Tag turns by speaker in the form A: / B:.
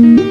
A: Mm-hmm.